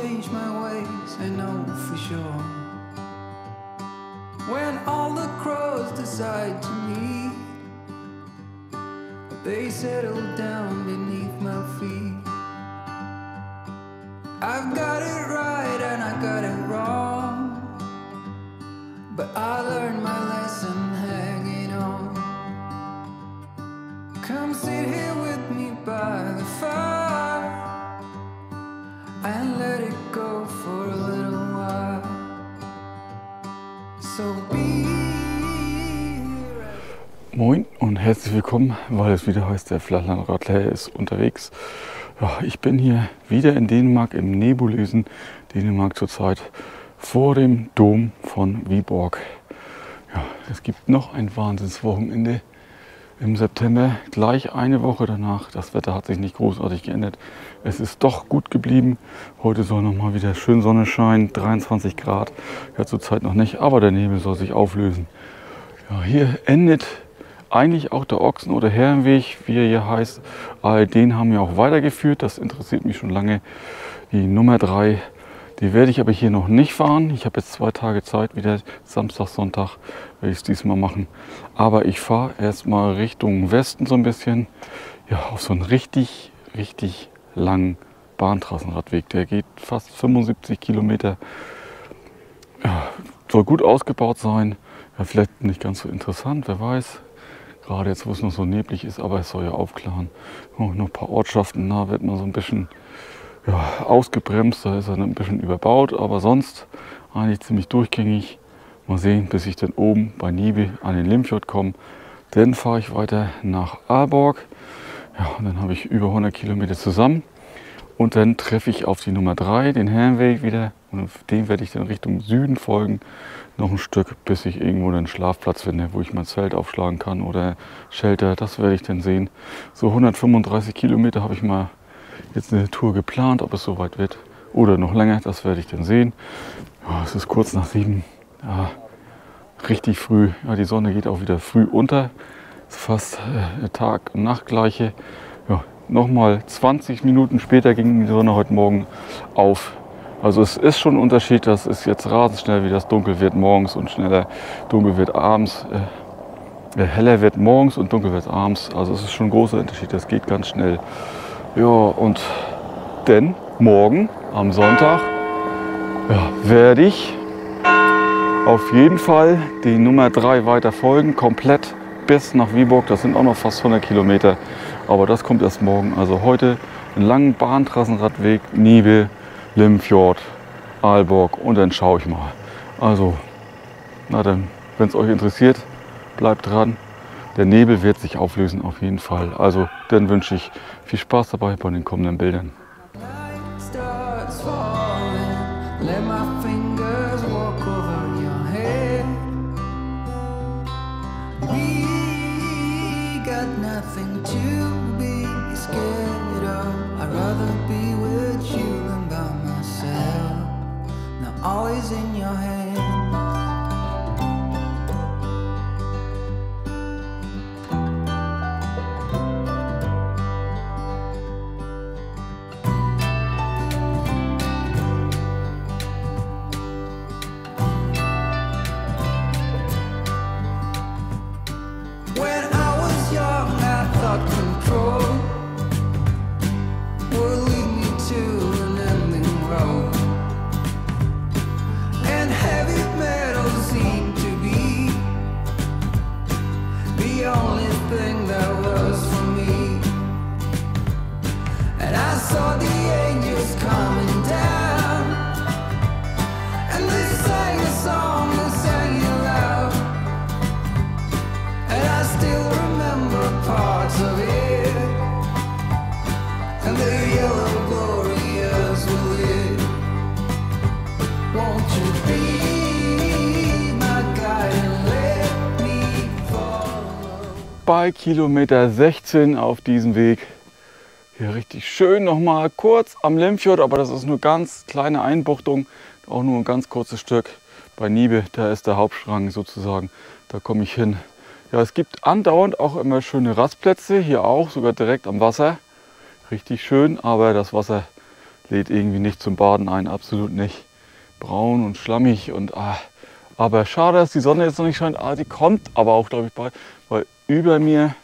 change my ways, I know for sure. When all the crows decide to meet, they settle down beneath willkommen, weil es wieder heißt, der Flachlandradler ist unterwegs. Ja, ich bin hier wieder in Dänemark, im nebulösen Dänemark zurzeit vor dem Dom von Viborg. Ja, es gibt noch ein Wahnsinnswochenende im September, gleich eine Woche danach. Das Wetter hat sich nicht großartig geändert. Es ist doch gut geblieben. Heute soll noch mal wieder schön Sonne scheinen, 23 Grad. Ja, zurzeit noch nicht, aber der Nebel soll sich auflösen. Ja, hier endet eigentlich auch der Ochsen- oder Herrenweg, wie er hier heißt. All den haben wir auch weitergeführt. Das interessiert mich schon lange. Die Nummer 3, die werde ich aber hier noch nicht fahren. Ich habe jetzt zwei Tage Zeit, wieder Samstag, Sonntag werde ich es diesmal machen. Aber ich fahre erstmal Richtung Westen so ein bisschen. Ja, auf so einen richtig, richtig langen Bahntrassenradweg. Der geht fast 75 Kilometer. Ja, soll gut ausgebaut sein. Ja, vielleicht nicht ganz so interessant, wer weiß. Gerade jetzt, wo es noch so neblig ist, aber es soll ja aufklaren. Noch ein paar Ortschaften, da wird man so ein bisschen ja, ausgebremst, da ist er ein bisschen überbaut, aber sonst eigentlich ziemlich durchgängig. Mal sehen, bis ich dann oben bei Niebe an den Limfjord komme. Dann fahre ich weiter nach Aalborg. Ja, und dann habe ich über 100 Kilometer zusammen. Und dann treffe ich auf die Nummer 3, den Herrenweg wieder. Und den werde ich dann Richtung Süden folgen. Noch ein Stück, bis ich irgendwo einen Schlafplatz finde, wo ich mein Zelt aufschlagen kann oder Shelter. Das werde ich dann sehen. So 135 Kilometer habe ich mal jetzt eine Tour geplant. Ob es so weit wird oder noch länger, das werde ich dann sehen. Ja, es ist kurz nach sieben. Ja, richtig früh. Ja, die Sonne geht auch wieder früh unter. Es ist fast äh, Tag- und Nachtgleiche. Ja, Nochmal 20 Minuten später ging die Sonne heute Morgen auf. Also es ist schon ein Unterschied, das ist jetzt rasend schnell, wie das dunkel wird morgens und schneller dunkel wird abends. Äh, heller wird morgens und dunkel wird abends. Also es ist schon ein großer Unterschied, das geht ganz schnell. Ja, und denn morgen am Sonntag ja, werde ich auf jeden Fall die Nummer 3 weiter folgen, komplett bis nach Viborg. Das sind auch noch fast 100 Kilometer, aber das kommt erst morgen. Also heute einen langen Bahntrassenradweg, Nibel, Limfjord, Aalborg und dann schaue ich mal. Also, na dann, wenn es euch interessiert, bleibt dran. Der Nebel wird sich auflösen auf jeden Fall. Also, dann wünsche ich viel Spaß dabei bei den kommenden Bildern. Bei Kilometer 16 auf diesem Weg. Hier richtig schön nochmal kurz am Limfjord, aber das ist nur ganz kleine Einbuchtung, auch nur ein ganz kurzes Stück. Bei Niebe, da ist der Hauptstrang sozusagen. Da komme ich hin. Ja, es gibt andauernd auch immer schöne Rastplätze, hier auch, sogar direkt am Wasser. Richtig schön, aber das Wasser lädt irgendwie nicht zum Baden ein, absolut nicht. Braun und schlammig und ah, aber schade, dass die Sonne jetzt noch nicht scheint. Ah, die kommt aber auch, glaube ich, bald, über mir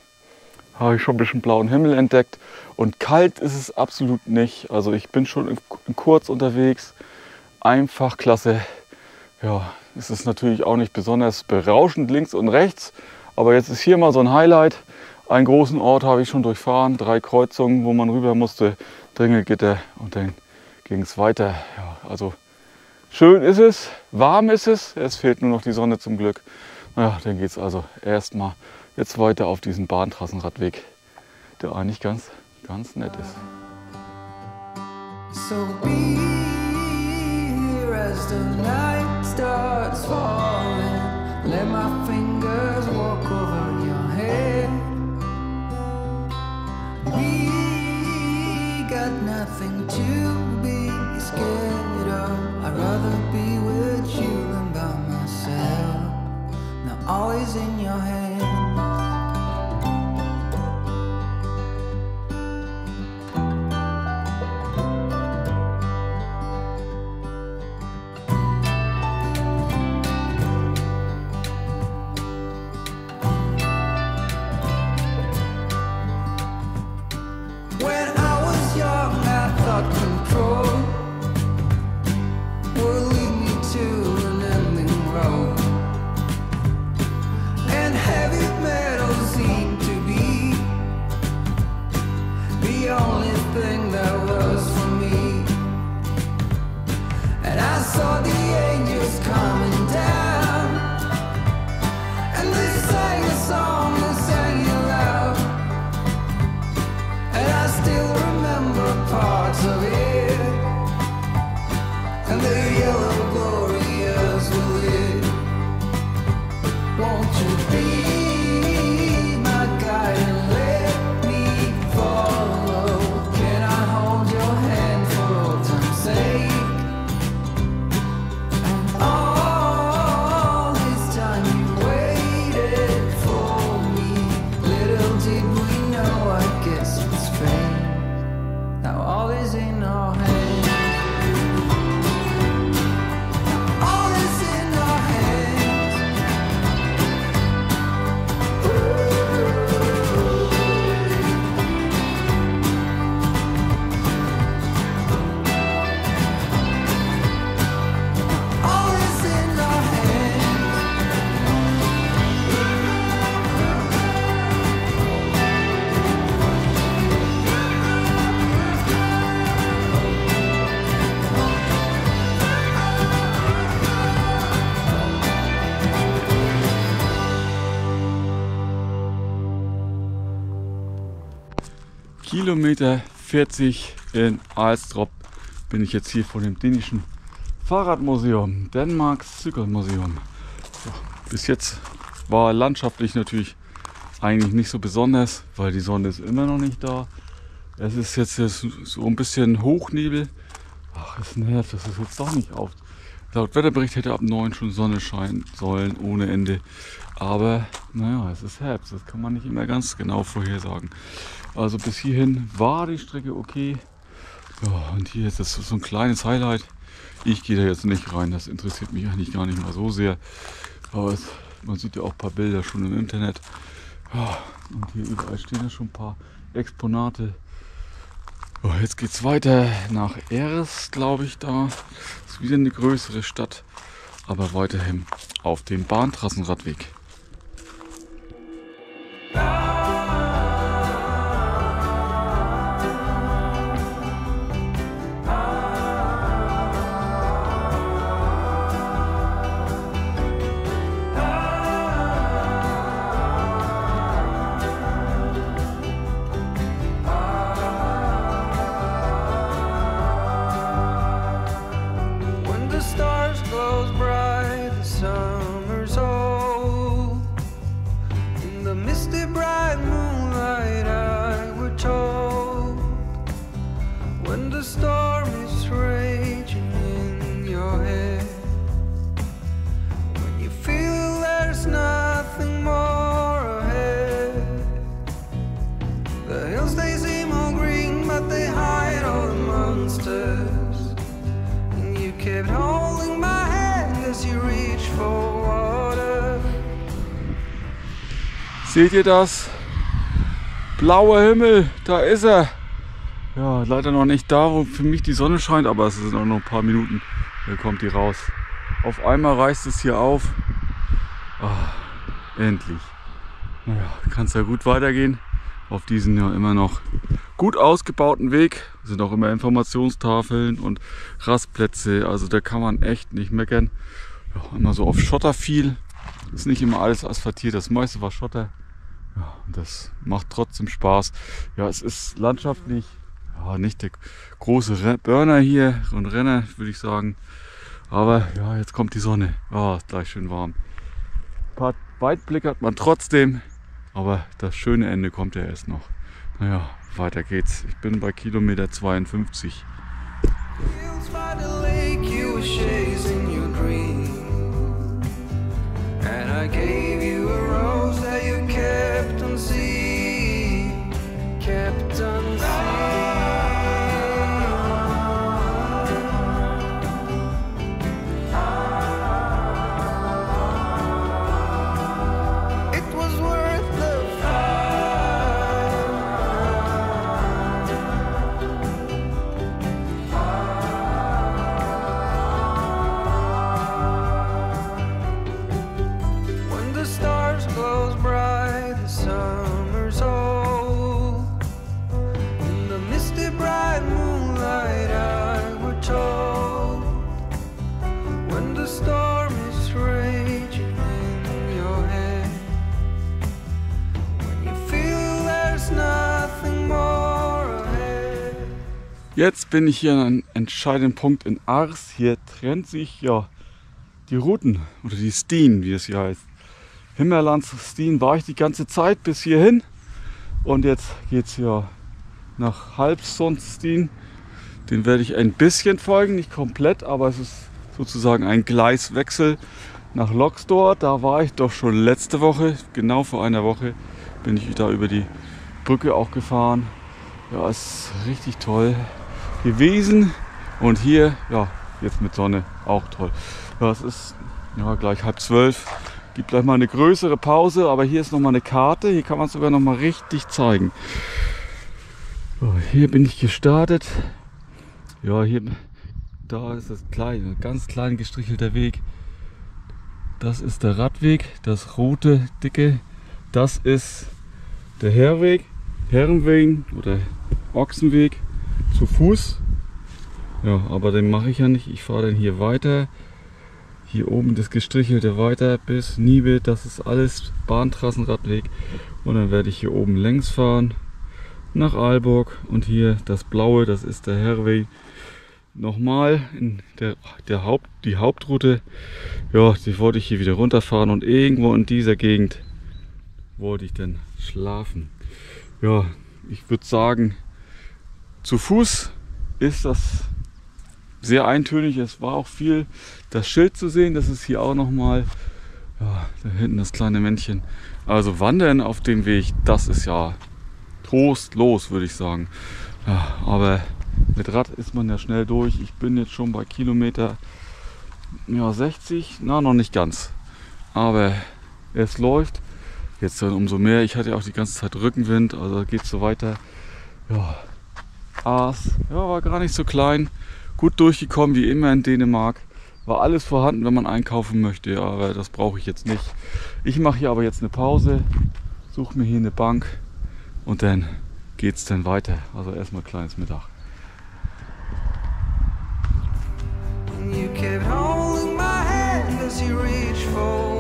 habe ich schon ein bisschen blauen Himmel entdeckt und kalt ist es absolut nicht. Also ich bin schon kurz unterwegs, einfach klasse. Ja, es ist natürlich auch nicht besonders berauschend links und rechts, aber jetzt ist hier mal so ein Highlight. Einen großen Ort habe ich schon durchfahren, drei Kreuzungen, wo man rüber musste, Dringelgitter und dann ging es weiter. Ja, also schön ist es, warm ist es, es fehlt nur noch die Sonne zum Glück. Ja, dann geht es also erstmal jetzt weiter auf diesen Bahntrassenradweg, der eigentlich ganz, ganz nett ist. So be here as the night starts falling. Let my fingers walk over your head. We got nothing to be scared of. I'd rather be with you than by myself. Now always in your hands. Kilometer 40 in Alstrop bin ich jetzt hier vor dem dänischen Fahrradmuseum, Dänemarks Cykelmuseum. Ja, bis jetzt war landschaftlich natürlich eigentlich nicht so besonders, weil die Sonne ist immer noch nicht da. Es ist jetzt so ein bisschen Hochnebel. Ach, es nervt, das ist jetzt doch nicht auf. Laut Wetterbericht hätte ab 9 schon Sonne scheinen sollen, ohne Ende. Aber naja, es ist Herbst, das kann man nicht immer ganz genau vorhersagen. Also bis hierhin war die Strecke okay. Ja, und hier ist das so ein kleines Highlight. Ich gehe da jetzt nicht rein, das interessiert mich eigentlich gar nicht mal so sehr. Aber es, man sieht ja auch ein paar Bilder schon im Internet. Ja, und hier überall stehen ja schon ein paar Exponate. Oh, jetzt geht's weiter nach Eres, glaube ich, da. Ist wieder eine größere Stadt, aber weiterhin auf dem Bahntrassenradweg. Seht ihr das? Blauer Himmel, da ist er. Ja, leider noch nicht da, wo für mich die Sonne scheint, aber es sind auch noch ein paar Minuten. Dann kommt die raus. Auf einmal reißt es hier auf. Ah, endlich. Naja, kann es ja gut weitergehen. Auf diesen ja immer noch gut ausgebauten Weg sind auch immer Informationstafeln und Rastplätze. Also da kann man echt nicht meckern. Ja, immer so auf Schotter viel. Ist nicht immer alles asphaltiert. Das meiste war Schotter. Ja, und das macht trotzdem Spaß. Ja, es ist landschaftlich ja, nicht der große Burner hier und Renner, würde ich sagen. Aber ja, jetzt kommt die Sonne. Oh, gleich schön warm. Ein paar Weitblick hat man trotzdem. Aber das schöne Ende kommt ja erst noch. Naja, weiter geht's. Ich bin bei Kilometer 52. Fields by bin ich hier an einem entscheidenden Punkt in Ars. Hier trennt sich ja die Routen oder die Stien, wie es hier heißt. Himmerlands Stien war ich die ganze Zeit bis hierhin. Und jetzt geht es ja nach Halbsonstien. Den werde ich ein bisschen folgen, nicht komplett, aber es ist sozusagen ein Gleiswechsel nach Loxdor. Da war ich doch schon letzte Woche, genau vor einer Woche, bin ich da über die Brücke auch gefahren. Ja, ist richtig toll gewesen. Und hier, ja, jetzt mit Sonne auch toll. Ja, es ist ja, gleich halb zwölf. Gibt gleich mal eine größere Pause, aber hier ist noch mal eine Karte. Hier kann man sogar noch mal richtig zeigen. So, hier bin ich gestartet. Ja, hier, da ist das kleine, ganz klein gestrichelter Weg. Das ist der Radweg, das rote, dicke. Das ist der Herweg, Herrenweg oder Ochsenweg zu Fuß. Ja, aber den mache ich ja nicht. Ich fahre dann hier weiter. Hier oben das gestrichelte weiter bis Niebe. Das ist alles Bahntrassenradweg. Und dann werde ich hier oben längs fahren nach Aalborg. Und hier das blaue, das ist der Herweg. Nochmal in der, der Haupt, die Hauptroute. Ja, die wollte ich hier wieder runterfahren. Und irgendwo in dieser Gegend wollte ich dann schlafen. Ja, ich würde sagen, zu Fuß ist das sehr eintönig. Es war auch viel das Schild zu sehen. Das ist hier auch nochmal. Ja, da hinten das kleine Männchen. Also wandern auf dem Weg, das ist ja trostlos, würde ich sagen. Ja, aber mit Rad ist man ja schnell durch. Ich bin jetzt schon bei Kilometer ja, 60. Na, noch nicht ganz. Aber es läuft. Jetzt dann umso mehr. Ich hatte ja auch die ganze Zeit Rückenwind, also geht so weiter. Ja, Aas, ja, war gar nicht so klein. Gut durchgekommen, wie immer in Dänemark. War alles vorhanden, wenn man einkaufen möchte, aber das brauche ich jetzt nicht. Ich mache hier aber jetzt eine Pause, suche mir hier eine Bank und dann geht es dann weiter. Also erstmal kleines Mittag. You kept holding my hand as you reached for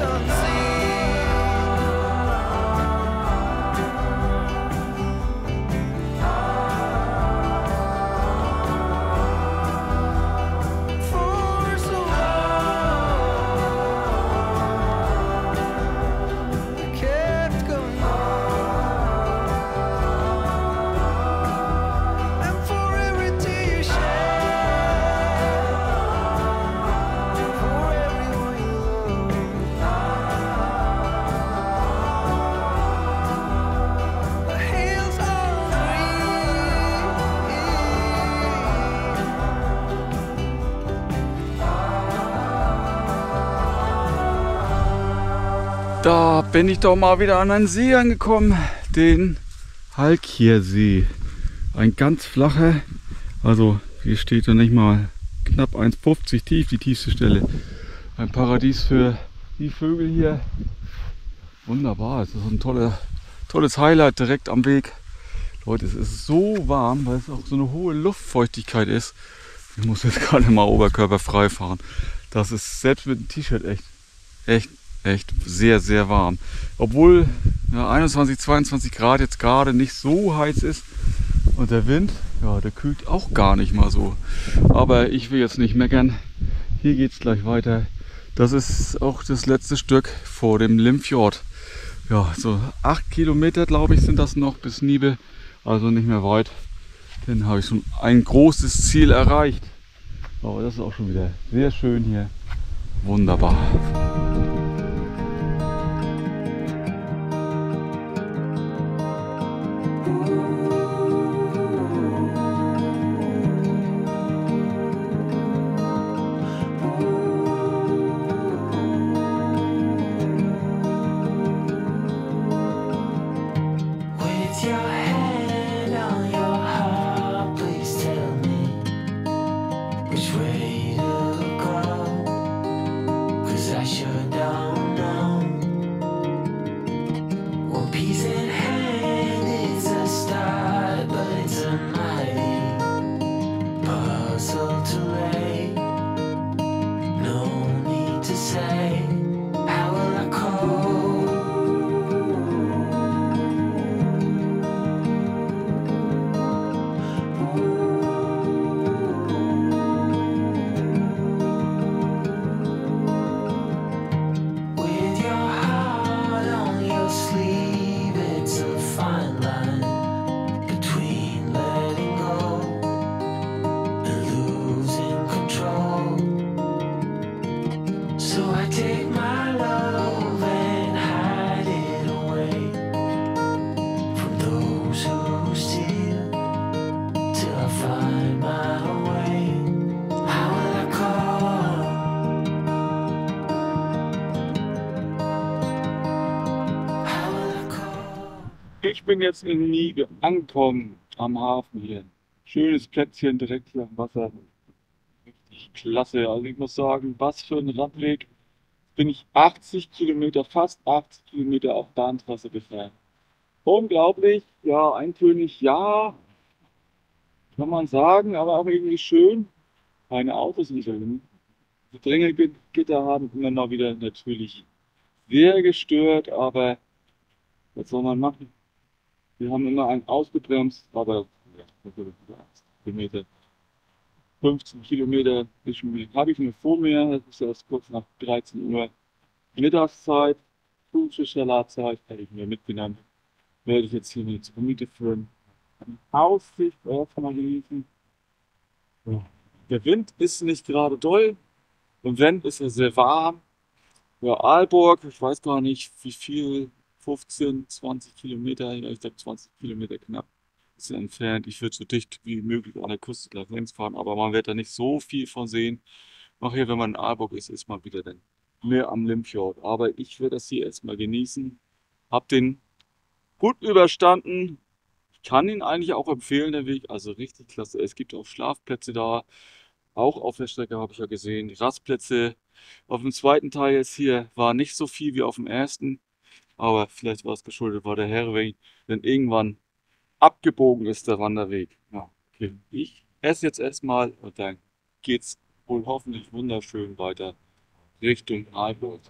Kept bin ich doch mal wieder an einen See angekommen, den Halkiersee. Ein ganz flacher, also hier steht er nicht mal knapp 1,50 tief, die tiefste Stelle. Ein Paradies für die Vögel hier. Wunderbar, es ist ein tolle, tolles Highlight direkt am Weg. Leute, es ist so warm, weil es auch so eine hohe Luftfeuchtigkeit ist. Ich muss jetzt gerade mal oberkörperfrei fahren. Das ist selbst mit dem T-Shirt echt, echt echt sehr, sehr warm. Obwohl ja, 21, 22 Grad jetzt gerade nicht so heiß ist. Und der Wind, ja, der kühlt auch gar nicht mal so. Aber ich will jetzt nicht meckern. Hier geht es gleich weiter. Das ist auch das letzte Stück vor dem Limfjord. Ja, so acht Kilometer, glaube ich, sind das noch bis Niebe. Also nicht mehr weit. Dann habe ich schon ein großes Ziel erreicht. Aber das ist auch schon wieder sehr schön hier. Wunderbar. Bin jetzt in Niege angekommen am Hafen hier. Schönes Plätzchen direkt hier am Wasser. Richtig klasse. Also ich muss sagen, was für ein Radweg. Bin ich 80 Kilometer, fast 80 Kilometer auf Bahntrasse gefahren. Unglaublich, ja, eintönig, ja, kann man sagen, aber auch irgendwie schön. Keine Autos nicht. Die Drängelgitter haben immer noch wieder natürlich sehr gestört, aber was soll man machen? Wir haben immer einen ausgebremst, aber ja, was soll ich sagen? Kilometer, 15 Kilometer habe ich mir vor mir. Das ist erst kurz nach 13 Uhr Mittagszeit, Frühstückssalatzeit, hätte ich mir mitgenommen. Werde ich jetzt hier zur Miete führen. Eine Aussicht, erstmal genießen. Ja. Der Wind ist nicht gerade doll und wenn, ist er sehr warm. Ja, Aalborg, ich weiß gar nicht, wie viel 15, 20 Kilometer, ja, ich glaube 20 Kilometer knapp ist entfernt. Ich würde so dicht wie möglich an der Küste gleich längs fahren, aber man wird da nicht so viel von sehen. Nachher, wenn man in Aalborg ist, ist man wieder dann mehr am Limfjord. Aber ich werde das hier erstmal genießen. Hab den gut überstanden. Ich kann ihn eigentlich auch empfehlen, der Weg. Also richtig klasse. Es gibt auch Schlafplätze da. Auch auf der Strecke habe ich ja gesehen. Die Rastplätze. Auf dem zweiten Teil jetzt hier war nicht so viel wie auf dem ersten. Aber vielleicht war es geschuldet, war der Herweg denn irgendwann abgebogen ist, der Wanderweg. Ja, okay. Ich esse jetzt erstmal und dann geht's wohl hoffentlich wunderschön weiter Richtung Aalborg.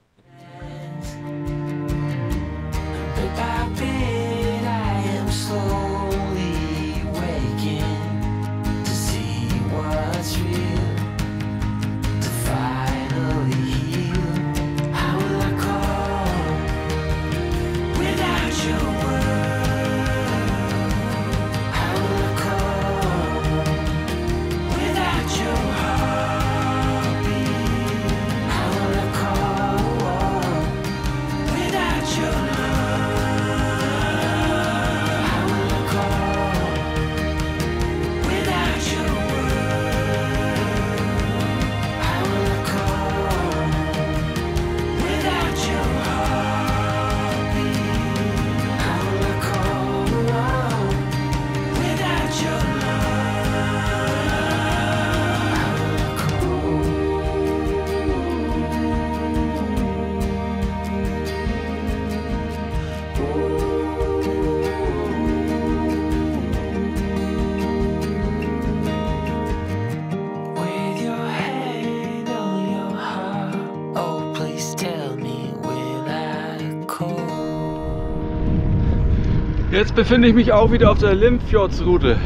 Jetzt befinde ich mich auch wieder auf der Limfjordsroute,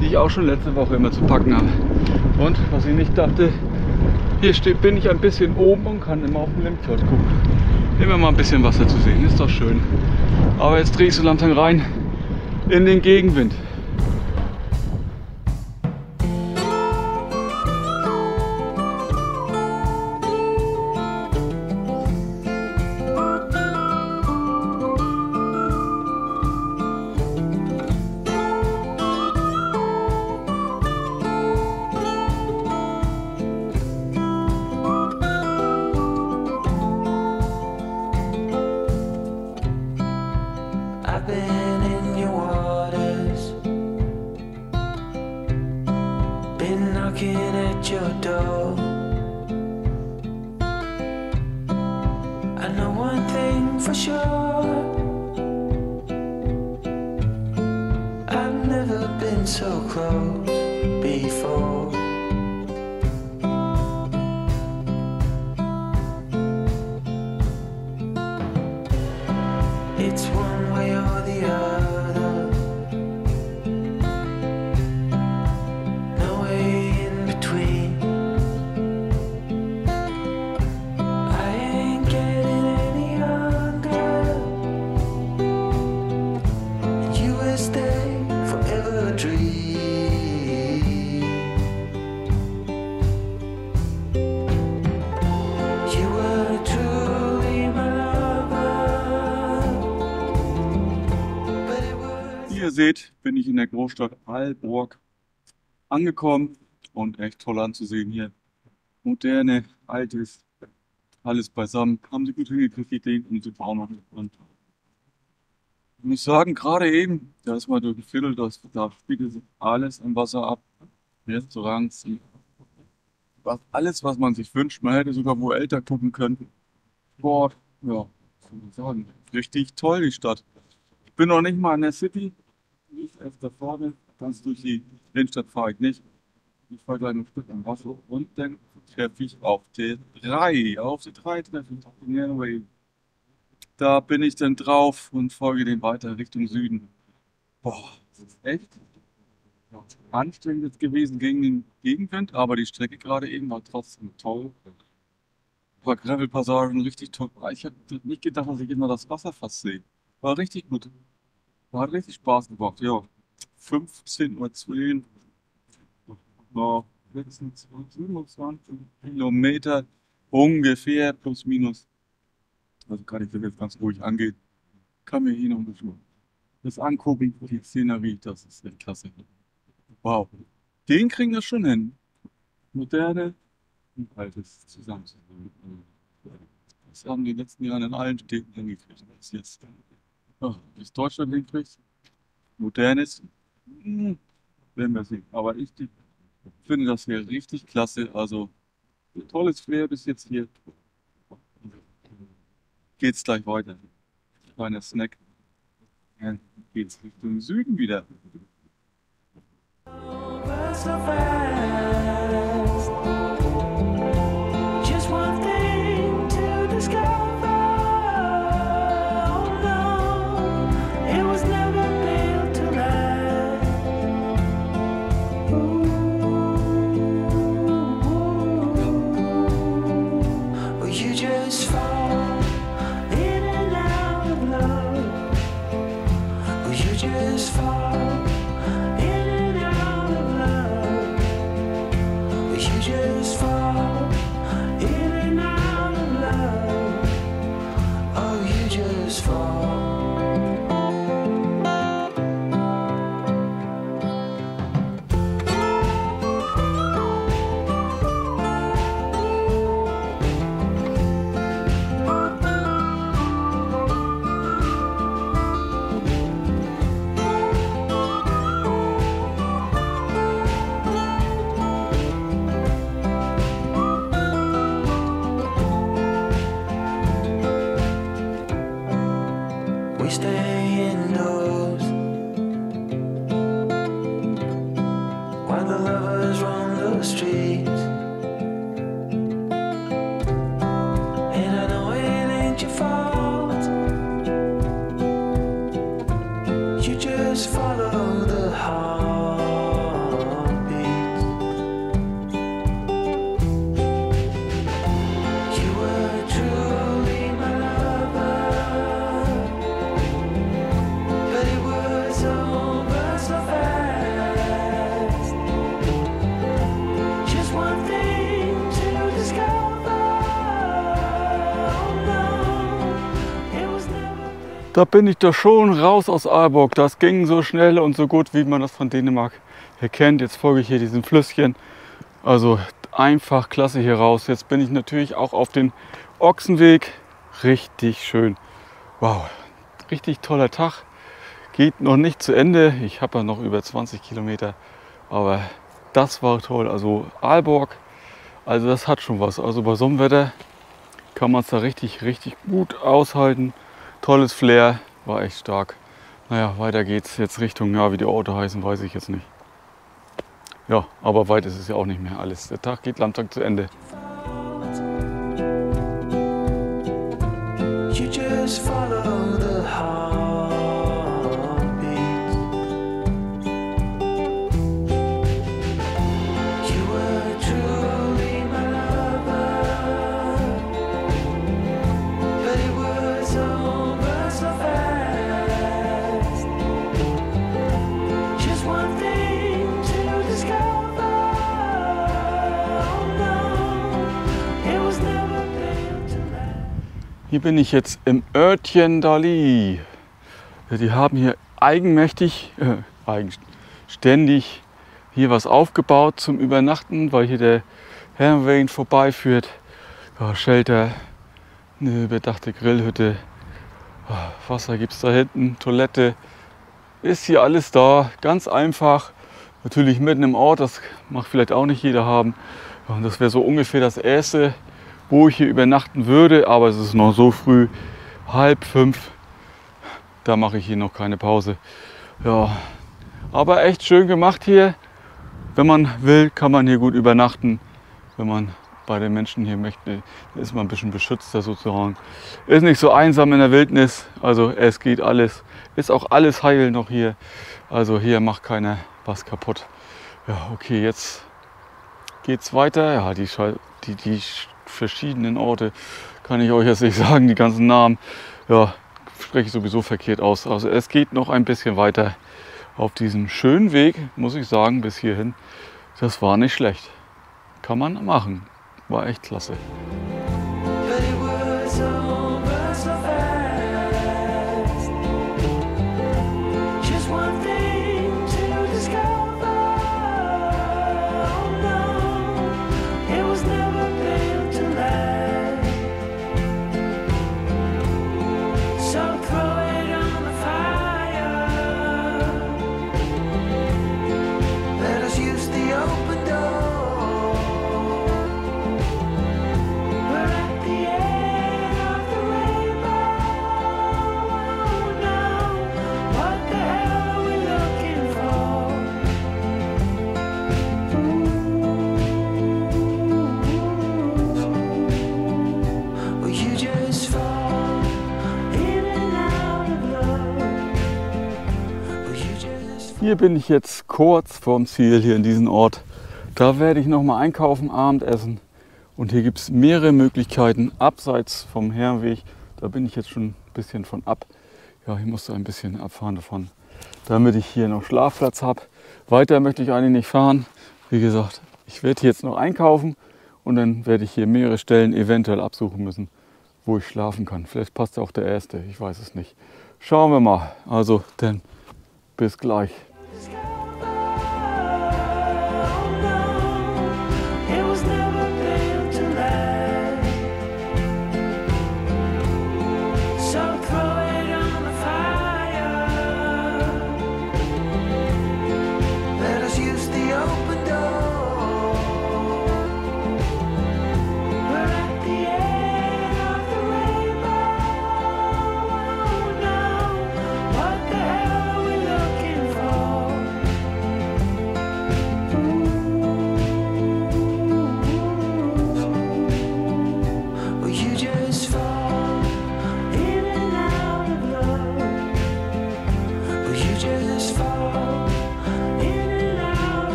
die ich auch schon letzte Woche immer zu packen habe. Und was ich nicht dachte, hier steht, bin ich ein bisschen oben und kann immer auf den Limfjord gucken. Immer mal ein bisschen Wasser zu sehen, ist doch schön. Aber jetzt drehe ich so langsam rein in den Gegenwind. Knocking at your door. I know one thing for sure. Seht, bin ich in der Großstadt Aalborg angekommen und echt toll anzusehen hier. Moderne, altes, alles beisammen. Haben sie gut hingekriegt, die Ideen und sie bauen noch und ich muss sagen, gerade eben, da ist mal durch ein Viertel, das, da spiegelt sich alles im Wasser ab. Restaurants, was, alles, was man sich wünscht. Man hätte sogar wo älter gucken können. Sport, ja, soll man sagen. Richtig toll, die Stadt. Ich bin noch nicht mal in der City. Ist erst da vorne. Ganz durch die Innenstadt fahre ich nicht. Ich fahre gleich ein Stück am Wasser und dann treffe ich auf die 3. Auf die 3 treffe ich auf den Airway. Da bin ich dann drauf und folge dem weiter Richtung Süden. Boah, das ist echt anstrengend jetzt gewesen gegen den Gegenwind, aber die Strecke gerade eben war trotzdem toll. Ein paar Gravelpassagen, richtig toll. Ich hätte nicht gedacht, dass ich immer das Wasser fast sehe. War richtig gut. Hat richtig Spaß gemacht, ja. 15.10 Uhr. Noch 26, 27 Kilometer ungefähr, plus minus. Also kann ich das jetzt ganz ruhig angehen. Kann mir hier noch ein bisschen das angucken, die Szenerie, das ist echt klasse. Wow. Den kriegen wir schon hin. Moderne und altes zusammenzubringen. Das haben die letzten Jahre in allen Städten hingekriegt. Das jetzt, ja, bis Deutschland hinkriegt. Modernes, hm, werden wir sehen. Aber ich finde das hier richtig klasse. Also, tolles Flair bis jetzt hier. Geht's gleich weiter. Kleiner Snack. Dann geht's Richtung Süden wieder. Over da bin ich doch schon raus aus Aalborg. Das ging so schnell und so gut, wie man das von Dänemark her kennt. Jetzt folge ich hier diesem Flüsschen. Also einfach klasse hier raus. Jetzt bin ich natürlich auch auf den Ochsenweg. Richtig schön. Wow, richtig toller Tag. Geht noch nicht zu Ende. Ich habe ja noch über 20 Kilometer. Aber das war toll. Also Aalborg, also das hat schon was. Also bei so einem Wetter kann man es da richtig, richtig gut aushalten. Tolles Flair, war echt stark. Naja, weiter geht's jetzt Richtung, ja, wie die Orte heißen, weiß ich jetzt nicht. Ja, aber weit ist es ja auch nicht mehr alles. Der Tag geht langsam zu Ende. You just follow the Hier bin ich jetzt im Örtchen Dali. Die haben hier eigenmächtig, äh, eigenständig hier was aufgebaut zum Übernachten, weil hier der Herrenwegen vorbeiführt. Ja, Shelter, eine überdachte Grillhütte, Ah, Wasser gibt es da hinten, Toilette. Ist hier alles da, ganz einfach. Natürlich mitten im Ort, das macht vielleicht auch nicht jeder haben. Und das wäre so ungefähr das erste, wo ich hier übernachten würde, aber es ist noch so früh, halb fünf. Da mache ich hier noch keine Pause. Ja, aber echt schön gemacht hier. Wenn man will, kann man hier gut übernachten. Wenn man bei den Menschen hier möchte, ist man ein bisschen beschützter sozusagen. Ist nicht so einsam in der Wildnis, also es geht alles. Ist auch alles heil noch hier. Also hier macht keiner was kaputt. Ja, okay, jetzt geht's weiter. Ja, die, Schei- die, die verschiedenen Orte kann ich euch jetzt nicht sagen, die ganzen Namen. Ja, spreche ich sowieso verkehrt aus. Also es geht noch ein bisschen weiter auf diesem schönen Weg, muss ich sagen, bis hierhin. Das war nicht schlecht. Kann man machen. War echt klasse. Hier bin ich jetzt kurz vorm Ziel, hier in diesem Ort. Da werde ich noch mal einkaufen, Abendessen. Und hier gibt es mehrere Möglichkeiten abseits vom Herrenweg. Da bin ich jetzt schon ein bisschen von ab. Ja, ich musste ein bisschen abfahren davon, damit ich hier noch Schlafplatz habe. Weiter möchte ich eigentlich nicht fahren. Wie gesagt, ich werde jetzt noch einkaufen und dann werde ich hier mehrere Stellen eventuell absuchen müssen, wo ich schlafen kann. Vielleicht passt auch der erste, ich weiß es nicht. Schauen wir mal. Also, dann bis gleich.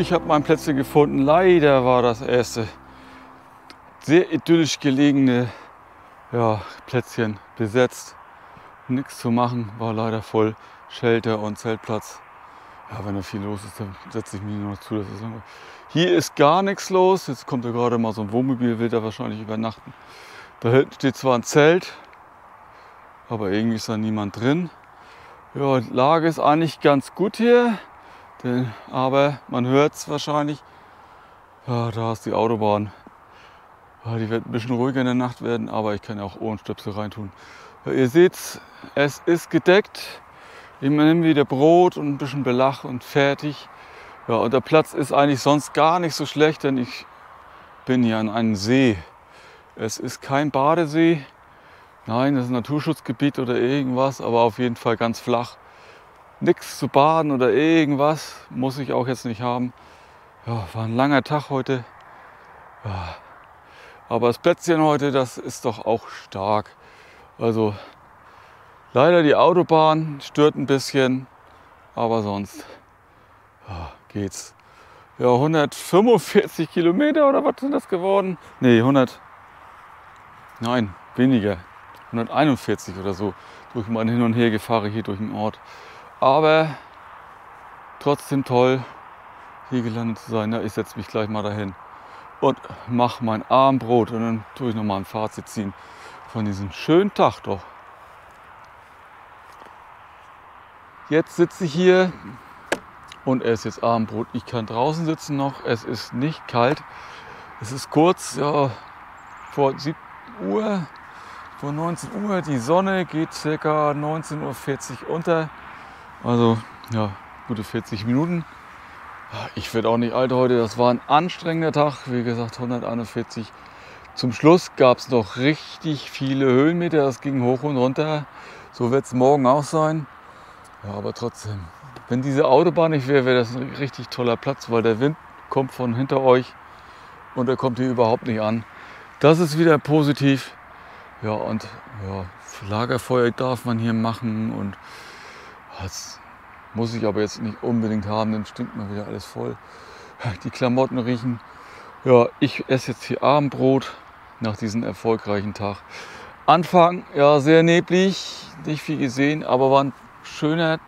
Ich habe mein Plätzchen gefunden. Leider war das erste sehr idyllisch gelegene ja, Plätzchen besetzt. nichts zu machen, war leider voll. Shelter und Zeltplatz. Ja, wenn da viel los ist, dann setze ich mich nur noch zu. Ist. Hier ist gar nichts los. Jetzt kommt da gerade mal so ein Wohnmobil, will da wahrscheinlich übernachten. Da hinten steht zwar ein Zelt, aber irgendwie ist da niemand drin. Ja, Lage ist eigentlich ganz gut hier, denn, aber man hört es wahrscheinlich. Ja, da ist die Autobahn. Ja, die wird ein bisschen ruhiger in der Nacht werden, aber ich kann ja auch Ohrenstöpsel reintun. Ja, ihr seht, es ist gedeckt. Ich nehme wieder Brot und ein bisschen Belach und fertig. Ja, und der Platz ist eigentlich sonst gar nicht so schlecht, denn ich bin hier an einem See. Es ist kein Badesee. Nein, das ist ein Naturschutzgebiet oder irgendwas, aber auf jeden Fall ganz flach. Nichts zu baden oder irgendwas muss ich auch jetzt nicht haben. Ja, war ein langer Tag heute. Ja. Aber das Plätzchen heute, das ist doch auch stark. Also leider die Autobahn stört ein bisschen, aber sonst ja, geht's. Ja, 145 Kilometer oder was sind das geworden? Nee, 100. Nein, weniger. 141 oder so durch mein Hin- und Hergefahre hier durch den Ort. Aber trotzdem toll, hier gelandet zu sein. Ja, ich setze mich gleich mal dahin und mache mein Abendbrot und dann tue ich noch mal ein Fazit ziehen von diesem schönen Tag doch. Jetzt sitze ich hier und esse jetzt Abendbrot. Ich kann draußen sitzen noch. Es ist nicht kalt. Es ist kurz ja, vor 7 Uhr, vor 19 Uhr. Die Sonne geht ca. 19.40 Uhr unter. Also ja, gute 40 Minuten. Ich werde auch nicht alt heute. Das war ein anstrengender Tag. Wie gesagt, 141. Zum Schluss gab es noch richtig viele Höhenmeter. Das ging hoch und runter. So wird es morgen auch sein. Ja, aber trotzdem, wenn diese Autobahn nicht wäre, wäre das ein richtig toller Platz, weil der Wind kommt von hinter euch und er kommt hier überhaupt nicht an. Das ist wieder positiv. Ja, und ja, Lagerfeuer darf man hier machen und das muss ich aber jetzt nicht unbedingt haben, dann stinkt mal wieder alles voll. Die Klamotten riechen. Ja, ich esse jetzt hier Abendbrot nach diesem erfolgreichen Tag. Anfang, ja, sehr neblig, nicht viel gesehen, aber war ein schöner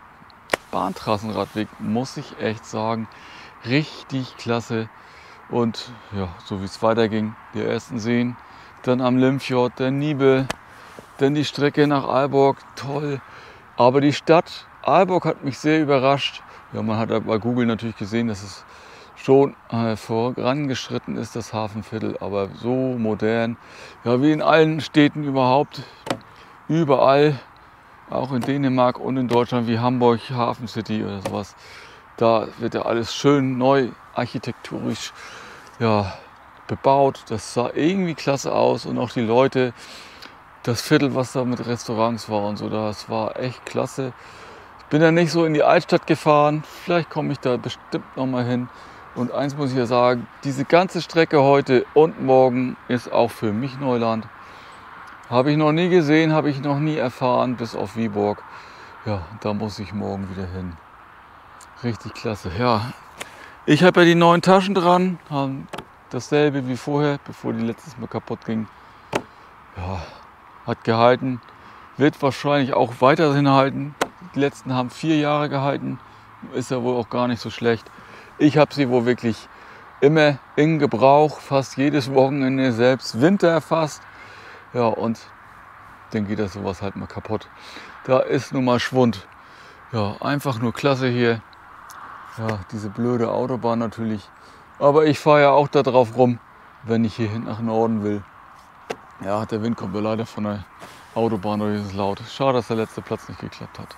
Bahntrassenradweg, muss ich echt sagen. Richtig klasse. Und ja, so wie es weiterging, die ersten Seen, dann am Limfjord, der Niebe, dann die Strecke nach Aalborg, toll. Aber die Stadt Aalborg hat mich sehr überrascht. Ja, man hat bei Google natürlich gesehen, dass es schon äh, vorangeschritten ist, das Hafenviertel, aber so modern. Ja, wie in allen Städten überhaupt, überall, auch in Dänemark und in Deutschland, wie Hamburg, Hafen City oder sowas. Da wird ja alles schön neu architekturisch ja, bebaut. Das sah irgendwie klasse aus und auch die Leute, das Viertel, was da mit Restaurants war und so, das war echt klasse. Bin ja nicht so in die Altstadt gefahren. Vielleicht komme ich da bestimmt noch mal hin. Und eins muss ich ja sagen, diese ganze Strecke heute und morgen ist auch für mich Neuland. Habe ich noch nie gesehen, habe ich noch nie erfahren, bis auf Viborg. Ja, da muss ich morgen wieder hin. Richtig klasse. Ja, ich habe ja die neuen Taschen dran, dasselbe wie vorher, bevor die letztes Mal kaputt ging. Ja, hat gehalten, wird wahrscheinlich auch weiterhin halten. Die letzten haben vier Jahre gehalten, ist ja wohl auch gar nicht so schlecht. Ich habe sie wohl wirklich immer in Gebrauch, fast jedes Wochenende, selbst Winter fast. Ja, und dann geht das sowas halt mal kaputt. Da ist nun mal Schwund. Ja, einfach nur klasse hier. Ja, diese blöde Autobahn natürlich. Aber ich fahre ja auch da drauf rum, wenn ich hier hin nach Norden will. Ja, der Wind kommt mir leider von der Autobahn durch, ist laut. Schade, dass der letzte Platz nicht geklappt hat.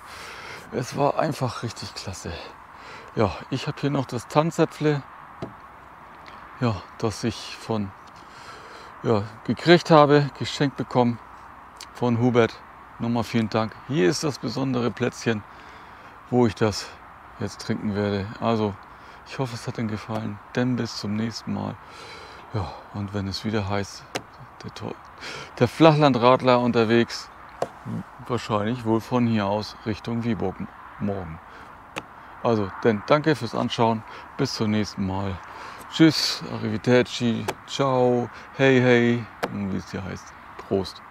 Es war einfach richtig klasse. Ja, ich habe hier noch das Tanzäpfle, ja, das ich von ja, gekriegt habe, geschenkt bekommen von Hubert. Nochmal vielen Dank. Hier ist das besondere Plätzchen, wo ich das jetzt trinken werde. Also, ich hoffe, es hat Ihnen gefallen. Denn bis zum nächsten Mal. Ja, und wenn es wieder heißt, der, der Flachlandradler unterwegs, wahrscheinlich wohl von hier aus Richtung Viborg morgen. Also, denn danke fürs Anschauen. Bis zum nächsten Mal. Tschüss, Arrivederci, ciao, hey, hey, wie es hier heißt. Prost.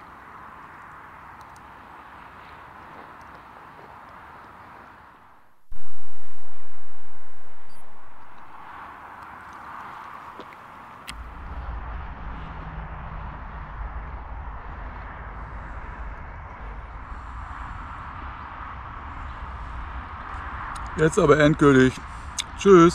Jetzt aber endgültig. Tschüss.